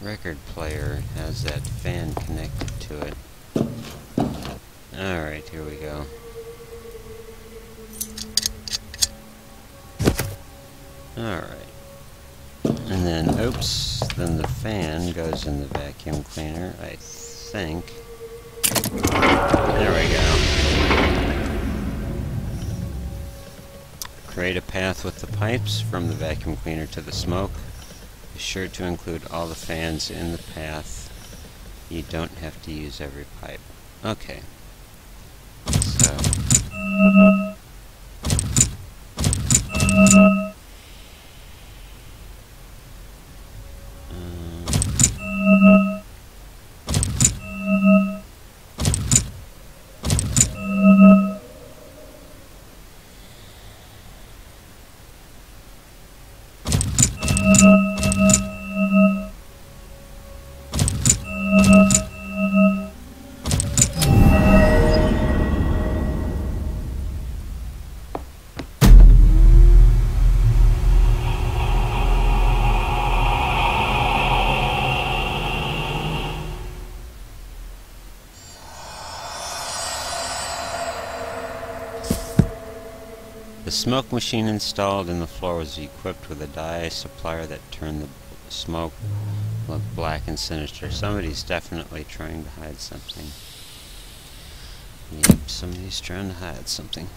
record player has that fan connected to it. Alright, here we go. Alright. And then, oops, then the fan goes in the vacuum cleaner, I think. There we go. Create a path with the pipes from the vacuum cleaner to the smoke. Sure to include all the fans in the path. You don't have to use every pipe. Okay. So... Uh. The smoke machine installed in the floor was equipped with a dye supplier that turned the smoke look black and sinister. Somebody's definitely trying to hide something. Yep, somebody's trying to hide something.